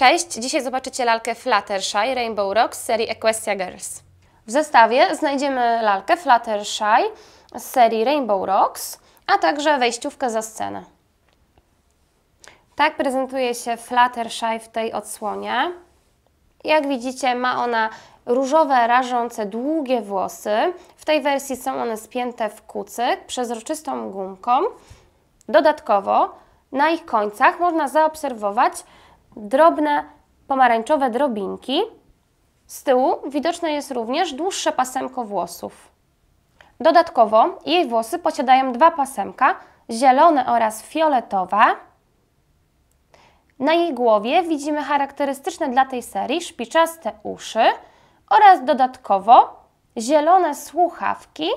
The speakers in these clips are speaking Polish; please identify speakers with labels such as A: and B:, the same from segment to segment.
A: Cześć, dzisiaj zobaczycie lalkę Fluttershy Rainbow Rock z serii Equestria Girls. W zestawie znajdziemy lalkę Fluttershy z serii Rainbow Rocks, a także wejściówkę za scenę. Tak prezentuje się Fluttershy w tej odsłonie. Jak widzicie ma ona różowe, rażące, długie włosy. W tej wersji są one spięte w kucyk przezroczystą gumką. Dodatkowo na ich końcach można zaobserwować drobne pomarańczowe drobinki. Z tyłu widoczne jest również dłuższe pasemko włosów. Dodatkowo jej włosy posiadają dwa pasemka, zielone oraz fioletowe. Na jej głowie widzimy charakterystyczne dla tej serii szpiczaste uszy oraz dodatkowo zielone słuchawki,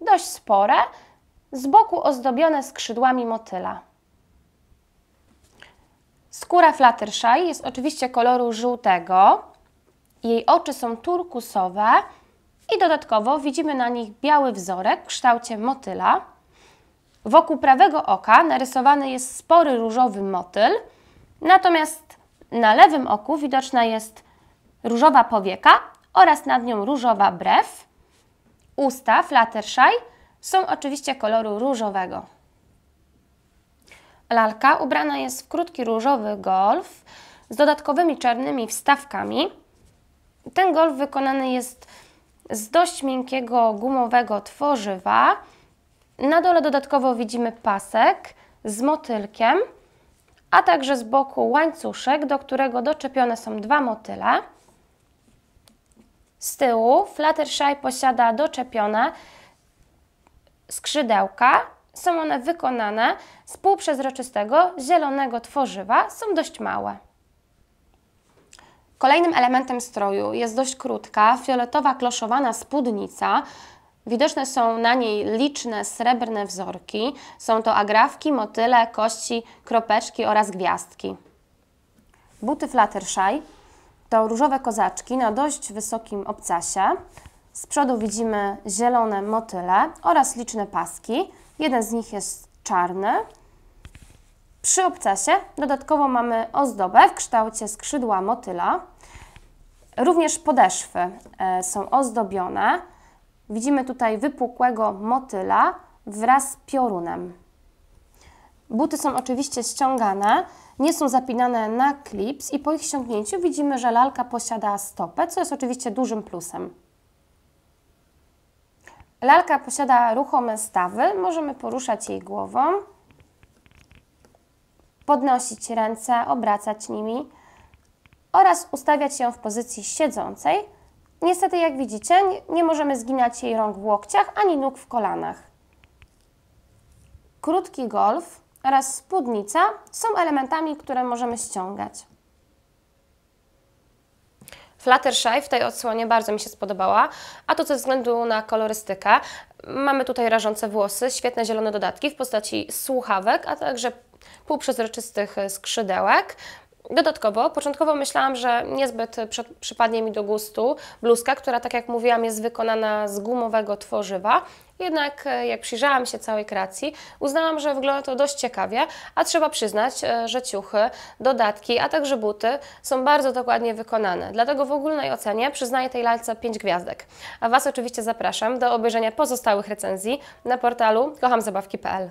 A: dość spore, z boku ozdobione skrzydłami motyla. Skóra Fluttershy jest oczywiście koloru żółtego. Jej oczy są turkusowe i dodatkowo widzimy na nich biały wzorek w kształcie motyla. Wokół prawego oka narysowany jest spory różowy motyl, natomiast na lewym oku widoczna jest różowa powieka oraz nad nią różowa brew. Usta Fluttershy są oczywiście koloru różowego. Lalka ubrana jest w krótki różowy golf z dodatkowymi czarnymi wstawkami. Ten golf wykonany jest z dość miękkiego gumowego tworzywa. Na dole dodatkowo widzimy pasek z motylkiem, a także z boku łańcuszek, do którego doczepione są dwa motyle. Z tyłu Fluttershy posiada doczepione skrzydełka są one wykonane z półprzezroczystego, zielonego tworzywa, są dość małe. Kolejnym elementem stroju jest dość krótka, fioletowa kloszowana spódnica. Widoczne są na niej liczne srebrne wzorki. Są to agrafki, motyle, kości, kropeczki oraz gwiazdki. Buty Fluttershy to różowe kozaczki na dość wysokim obcasie. Z przodu widzimy zielone motyle oraz liczne paski. Jeden z nich jest czarny. Przy obcasie dodatkowo mamy ozdobę w kształcie skrzydła motyla. Również podeszwy e, są ozdobione. Widzimy tutaj wypukłego motyla wraz z piorunem. Buty są oczywiście ściągane, nie są zapinane na klips i po ich ściągnięciu widzimy, że lalka posiada stopę, co jest oczywiście dużym plusem. Lalka posiada ruchome stawy, możemy poruszać jej głową, podnosić ręce, obracać nimi oraz ustawiać ją w pozycji siedzącej. Niestety, jak widzicie, nie możemy zginać jej rąk w łokciach ani nóg w kolanach. Krótki golf oraz spódnica są elementami, które możemy ściągać. Fluttershy w tej odsłonie bardzo mi się spodobała, a to ze względu na kolorystykę. Mamy tutaj rażące włosy, świetne zielone dodatki w postaci słuchawek, a także półprzezroczystych skrzydełek. Dodatkowo, początkowo myślałam, że niezbyt przypadnie mi do gustu bluzka, która tak jak mówiłam jest wykonana z gumowego tworzywa. Jednak e, jak przyjrzałam się całej kreacji, uznałam, że wygląda to dość ciekawie, a trzeba przyznać, e, że ciuchy, dodatki, a także buty są bardzo dokładnie wykonane. Dlatego w ogólnej ocenie przyznaję tej lalce 5 gwiazdek. A Was oczywiście zapraszam do obejrzenia pozostałych recenzji na portalu kochamzabawki.pl.